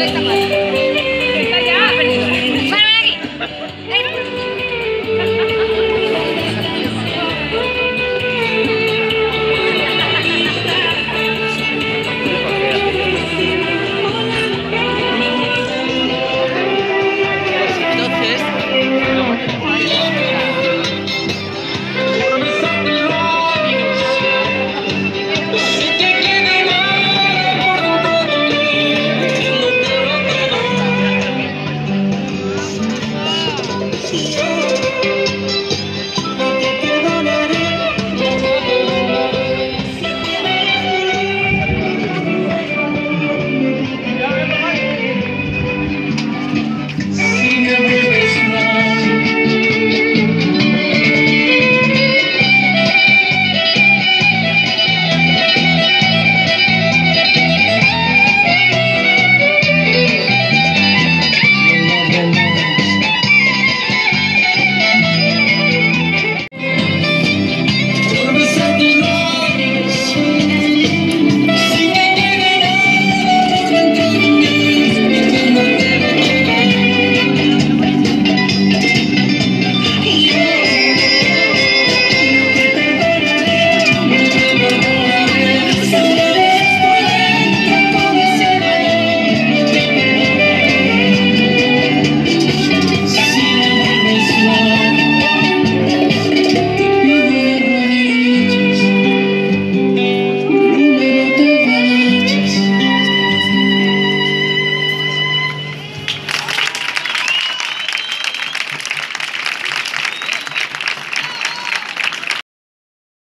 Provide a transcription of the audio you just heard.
Correcta,